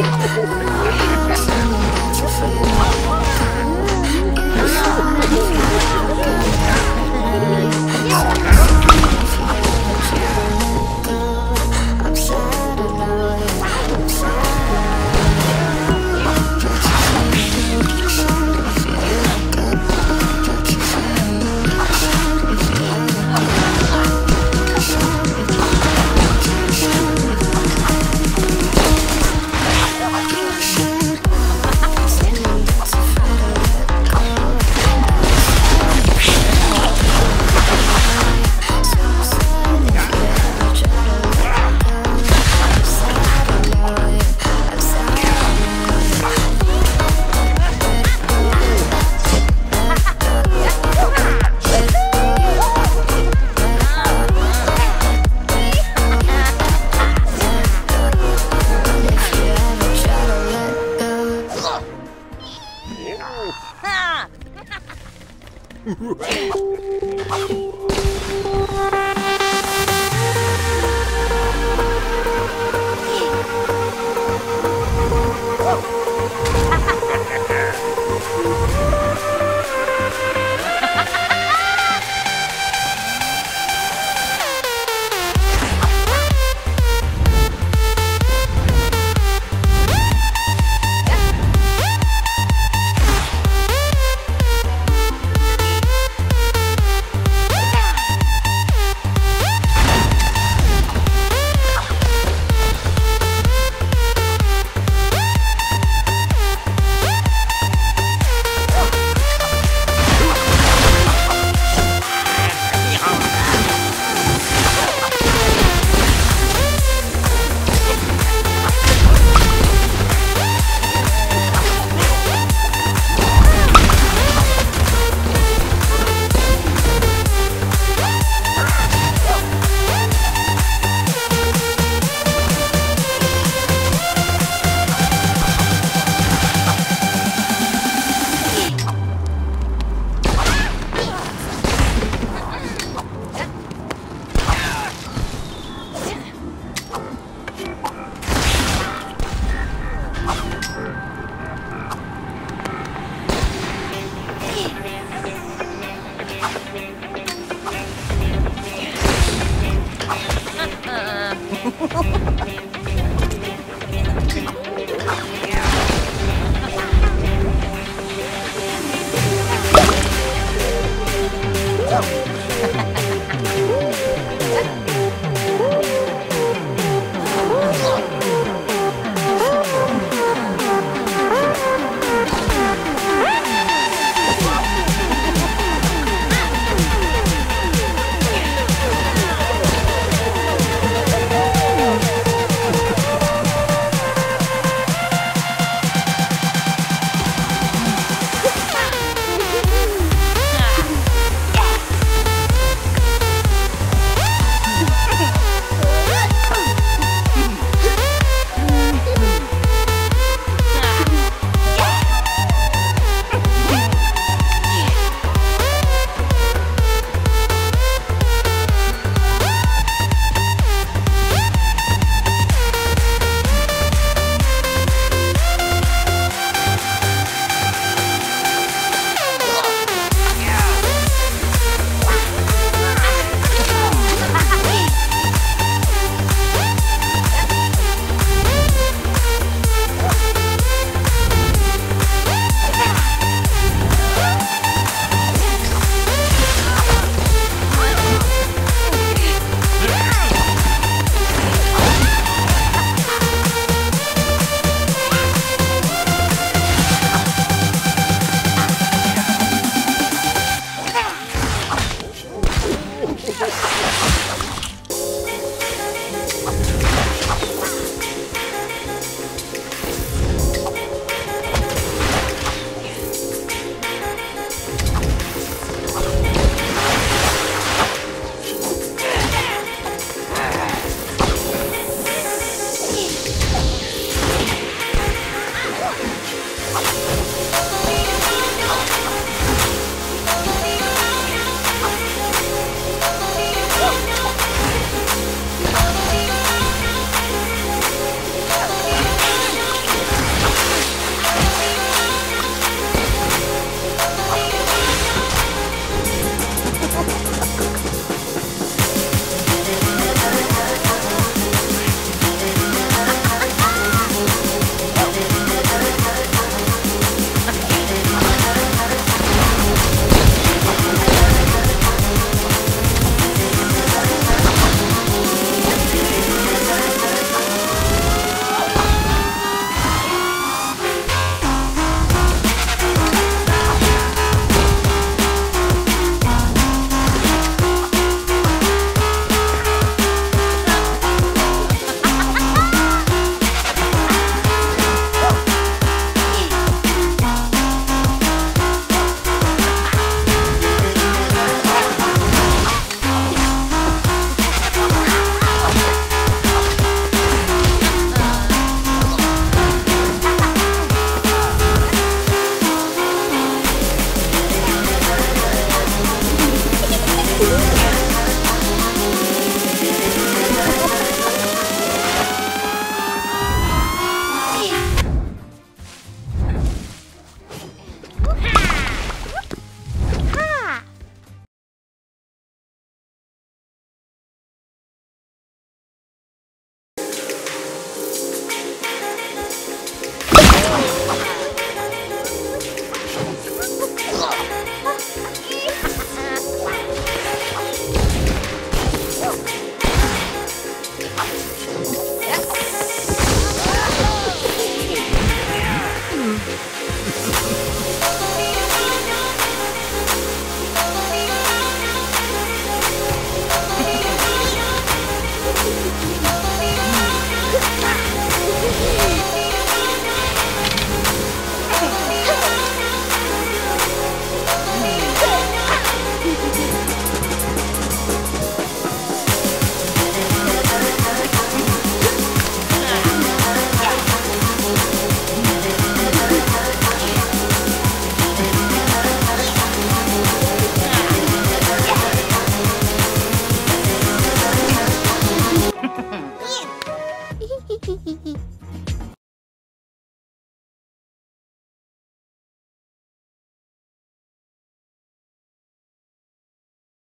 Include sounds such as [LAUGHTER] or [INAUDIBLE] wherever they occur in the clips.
我想要的幸福。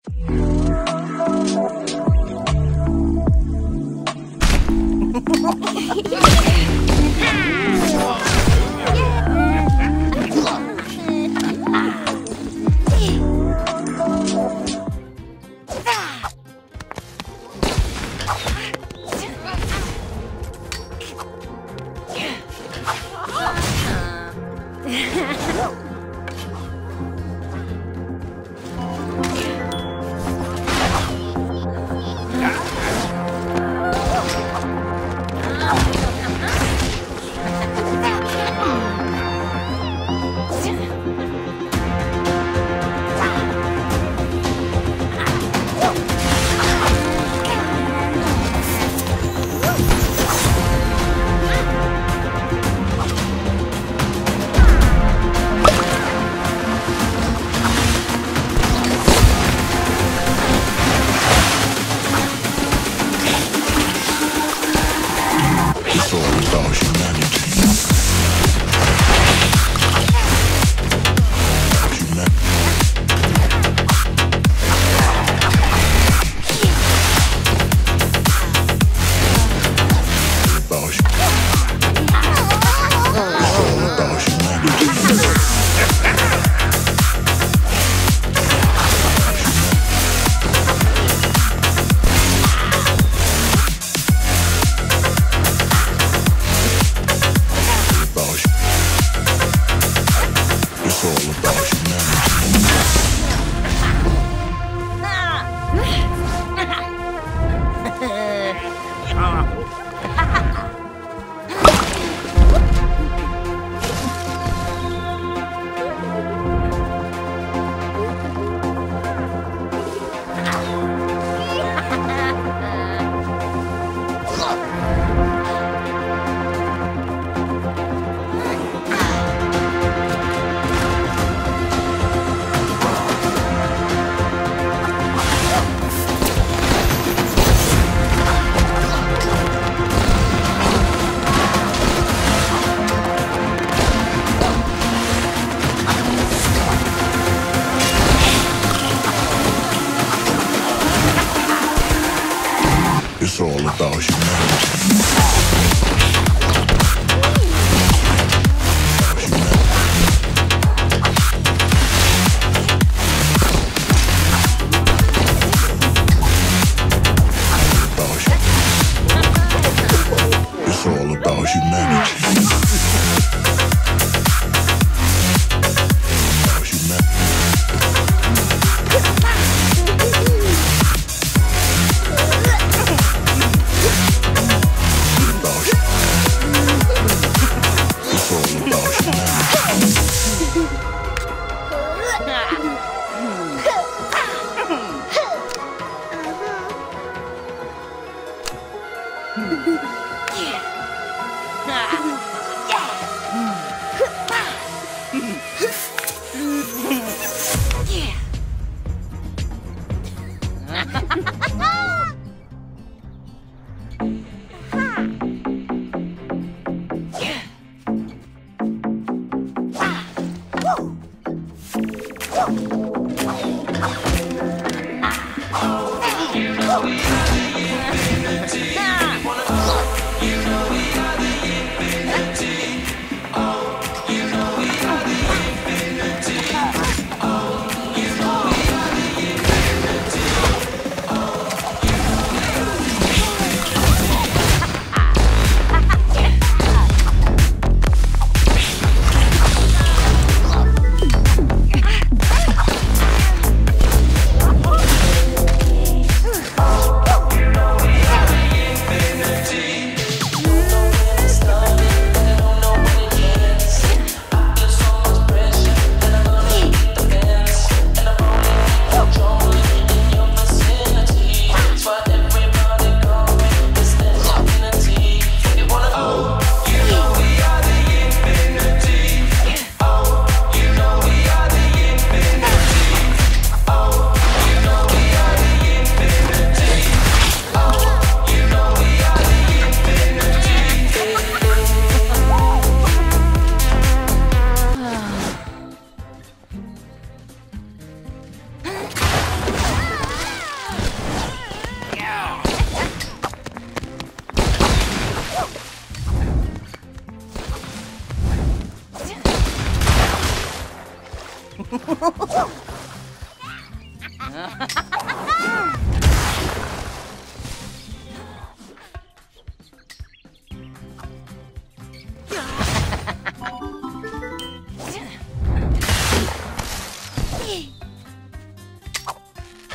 It's [LAUGHS] all about It's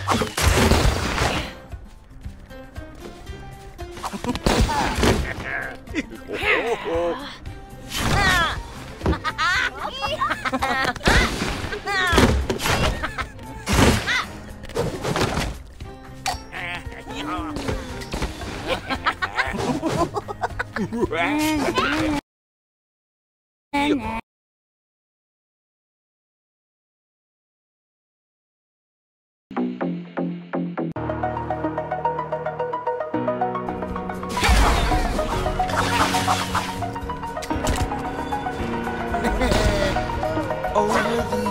Oh, oh, oh.